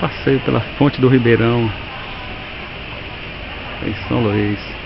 passeio pela fonte do Ribeirão em São Luís.